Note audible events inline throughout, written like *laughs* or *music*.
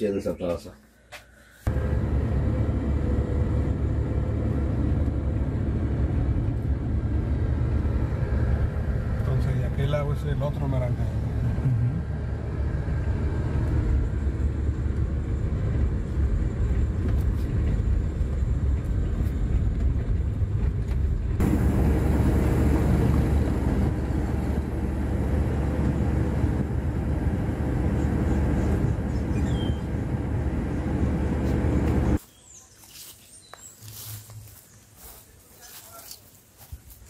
en esa plaza. Entonces, de aquel lado es el otro naranjal.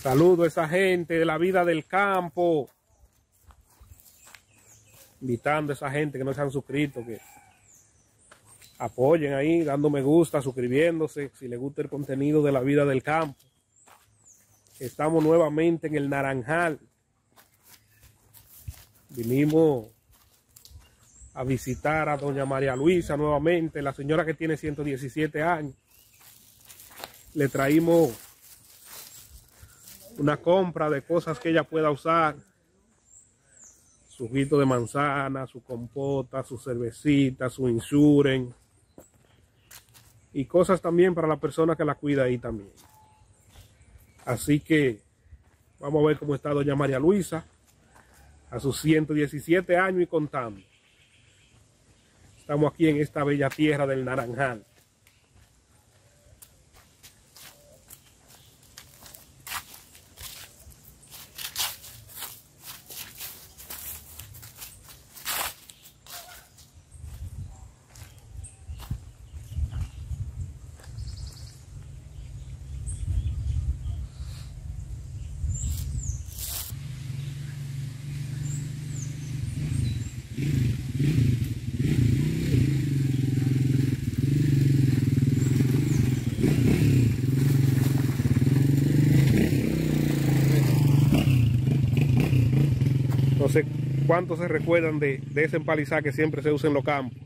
Saludo a esa gente de la vida del campo. Invitando a esa gente que no se han suscrito, que apoyen ahí, dando me gusta, suscribiéndose, si les gusta el contenido de la vida del campo. Estamos nuevamente en el Naranjal. Vinimos a visitar a doña María Luisa nuevamente, la señora que tiene 117 años. Le traímos una compra de cosas que ella pueda usar. Su juguito de manzana, su compota, su cervecita, su insuren. Y cosas también para la persona que la cuida ahí también. Así que vamos a ver cómo está doña María Luisa a sus 117 años y contando. Estamos aquí en esta bella tierra del Naranjal. Sé cuántos se recuerdan de, de ese empalizar que siempre se usa en los campos.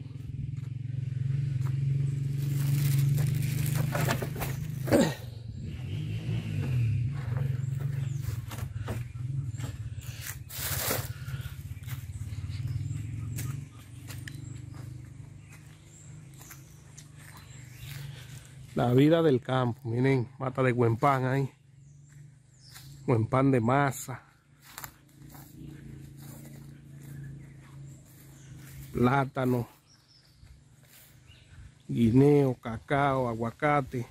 La vida del campo, miren, mata de buen pan ahí. Buen pan de masa. Plátano, guineo, cacao, aguacate.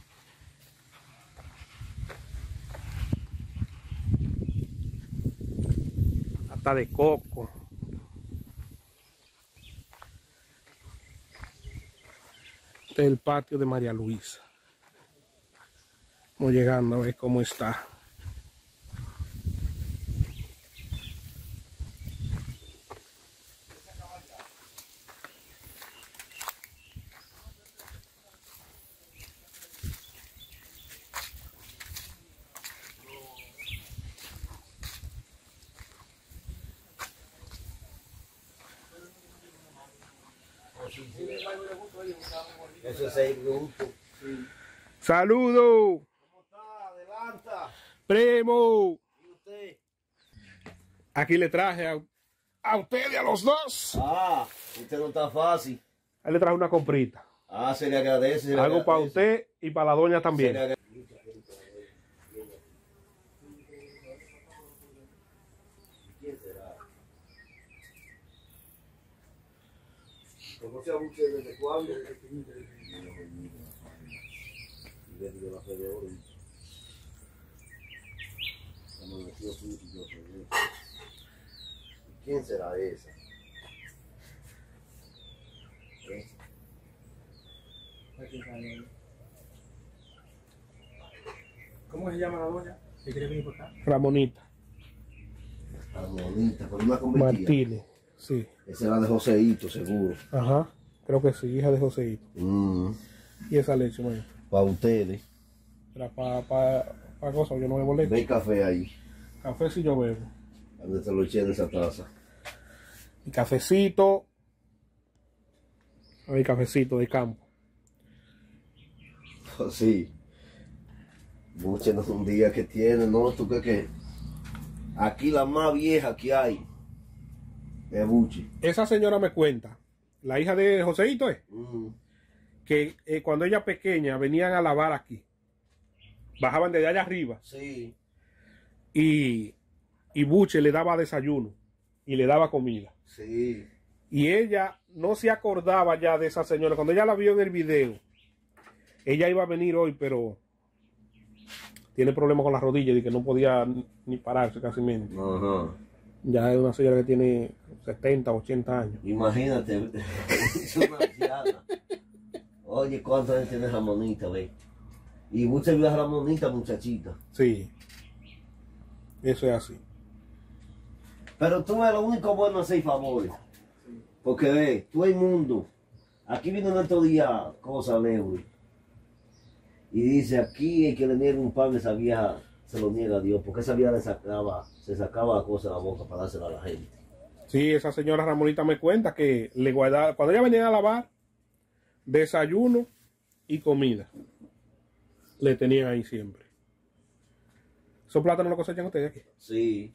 Hasta de coco. Este es el patio de María Luisa. Vamos llegando a ver cómo está. Eso es el grupo. Saludo, ¿Cómo está? Adelanta. primo. ¿Y usted? Aquí le traje a, a usted y a los dos. Ah, usted no está fácil. Ahí le traje una comprita. Ah, se le agradece. se le Algo para usted y para la doña Se le también. agradece. ¿Quién será? ¿Conoce a usted desde cuándo? Y desde la fe de oro. Amaneció sucio, yo sé. ¿Y quién será esa? ¿Eh? ¿Cómo se llama la doña? ¿Se quiere venir por acá? Ramonita La bonita, con una convertida. Martínez. Sí. Esa era de Joseito, seguro. Ajá. Creo que sí, hija de Joseito. Mm, Y esa leche, maestro. para ustedes. Era para pa, pa cosas, yo no bebo leche. Ve café ahí. Café si yo bebo. Donde se lo eché en esa taza. Y cafecito. Hay cafecito de campo. *laughs* Sí. Muchas no son días que tiene, ¿no? ¿Tú crees que? Aquí la más vieja que hay Buchi. Esa señora me cuenta la hija de Joseito, ¿eh? Mm. que eh, cuando ella pequeña venían a lavar aquí. Bajaban desde allá arriba Sí. y, y Buche le daba desayuno y le daba comida. Sí. Y ella no se acordaba ya de esa señora. Cuando ella la vio en el video, ella iba a venir hoy, pero tiene problemas con las rodillas y que no podía ni pararse casi menos. Ya es una señora que tiene 70, 80 años. Imagínate, *laughs* es una anciana. Oye, ¿cuántos años tiene Ramonita, ve? Y muchas vio a Ramonita, muchachita. Sí, eso es así. Pero tú ves, lo único bueno hacer favores. Porque ve, tú el mundo. Aquí vino en estos días cosa Lewis. Y dice, aquí el que le un pan, esa vieja se lo niega a Dios. Porque esa vieja le sacaba, se sacaba la cosa de la boca para dársela a la gente. Sí, esa señora Ramonita me cuenta que le guardaba, cuando ella venía a lavar, desayuno y comida. Le tenían ahí siempre. ¿Esos plátanos lo cosechan ustedes aquí? Sí.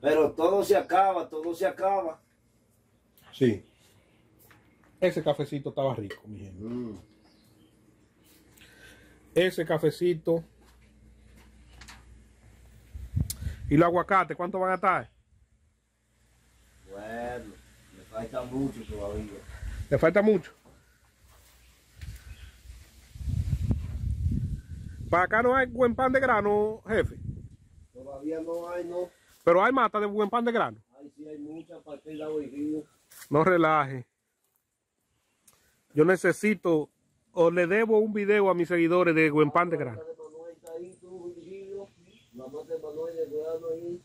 Pero todo se acaba, todo se acaba. Sí. Ese cafecito estaba rico, mi gente. Mm. Ese cafecito. ¿Y los aguacates cuánto van a estar? Bueno, me falta mucho todavía. Le falta mucho. Para acá no hay buen pan de grano, jefe. Todavía no hay, no. Pero hay mata de buen pan de grano. Ay, sí hay mucha para aquel lado del río. No relaje. Yo necesito o le debo un video a mis seguidores de buen pan de grano. mata de Manuel está ahí, tú, Virgilio. La mata de Grano ahí.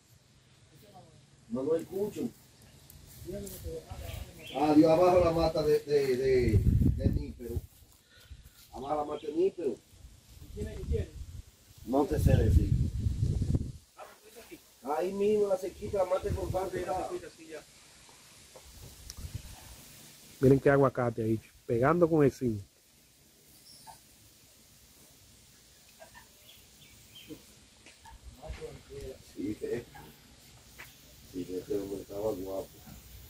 Manuel Cucho. Ah, Dios, abajo la mata de, nípero. Abajo la mata de nípero. No te sé decir. Ahí mismo la sequita, la mata con grano. Miren qué aguacate ahí, pegando con el zinc. Sí, ese hombre estaba guapo.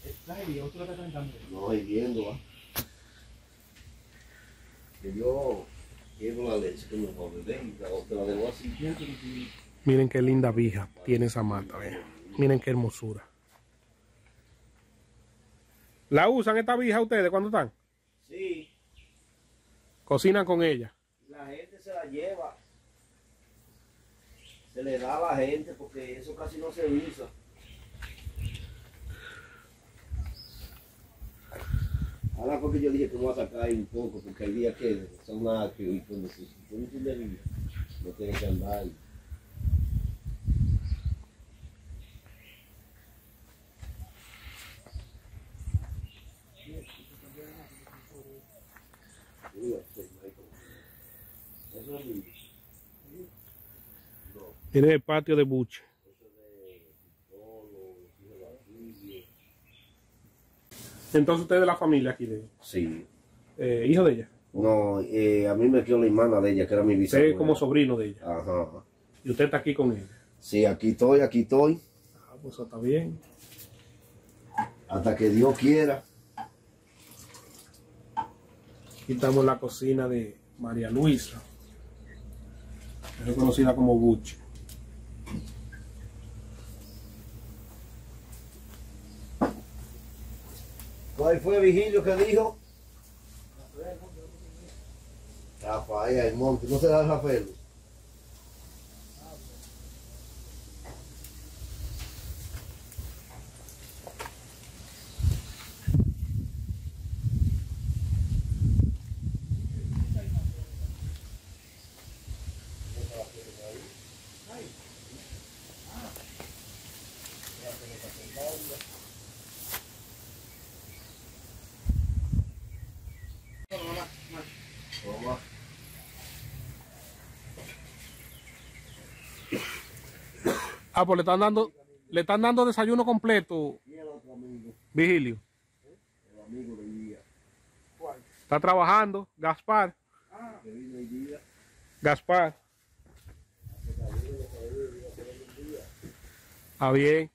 ¿Estás ahí? ¿O tú lo estás cantando? No, hirviendo, ¿ah? Que yo quiero la leche que me voy a beber y te la- debo así. Miren qué linda vija tiene esa mata. vean. Miren qué hermosura. ¿La usan esta vija ustedes cuando están? Sí, Cocinan con ella. la gente se la lleva. Se le da a la gente porque eso casi no se usa. Ahora porque yo dije que voy a sacar ahí un poco, porque el día que son que y cuando se tienes vida, no tienes que andar. Miren el patio de Buche. eso de Polo, de la Biblia. Entonces usted es de la familia aquí, de, Sí. eh, hijo de ella. No, eh, a mí me quedó la hermana de ella, que era mi Usted bisabuela. es como sobrino de ella. Ajá. Y usted está aquí con ella. Sí, aquí estoy, aquí estoy. Ah, pues está bien. Hasta que Dios quiera. Aquí estamos en la cocina de María Luisa. Es conocida como Buche. ¿Cuál fue Vigilio que dijo? Rafael, el monte. ¿No será Rafael? Ah, pues le están dando, le están dando desayuno completo, Vigilio. el amigo de día, Está trabajando, Gaspar. Gaspar. Ah, bien.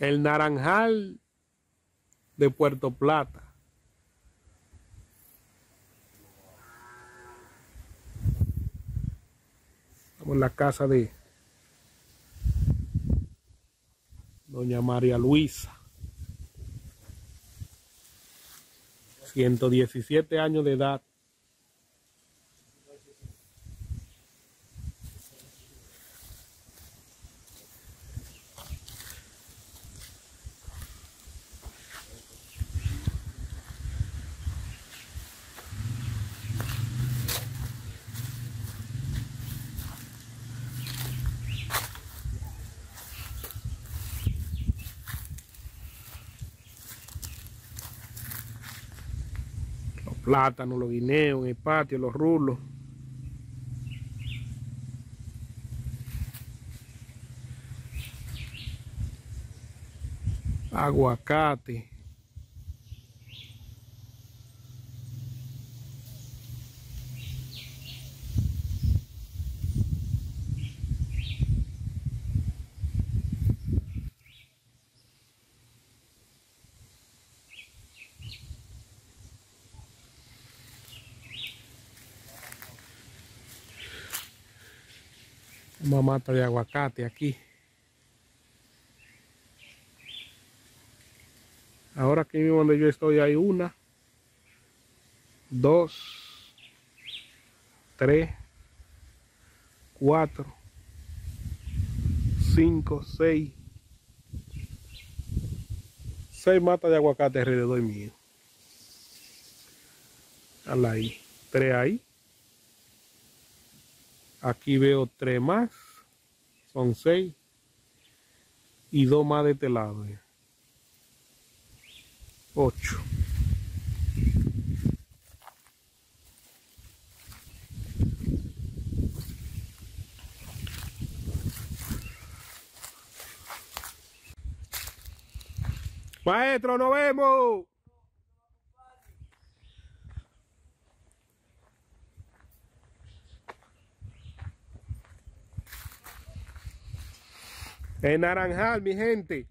El naranjal de Puerto Plata. Estamos en la casa de Doña María Luisa. 117 años de edad. Plátanos, los guineos en el patio, los rulos. Aguacate. Una mata de aguacate aquí. Ahora aquí mismo donde yo estoy hay una, dos, tres, cuatro, cinco, seis, seis matas de aguacate alrededor mío. Ala ahí, tres ahí. Aquí veo tres más, son seis. Y dos más de este lado. ya. Ocho. Maestro, nos vemos. En Naranjal, mi gente,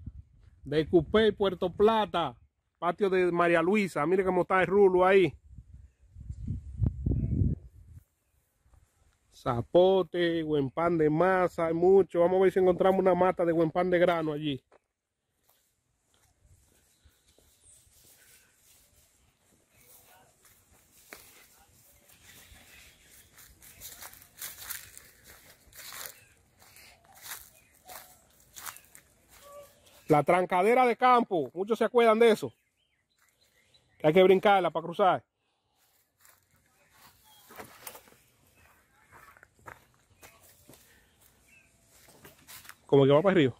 de Cupé, Puerto Plata, patio de María Luisa. Mire cómo está el rulo ahí. Zapote, buen pan de masa, hay mucho. Vamos a ver si encontramos una mata de buen pan de grano allí. La trancadera de campo, muchos se acuerdan de eso. Hay que brincarla para cruzar. Como que va para. Allá.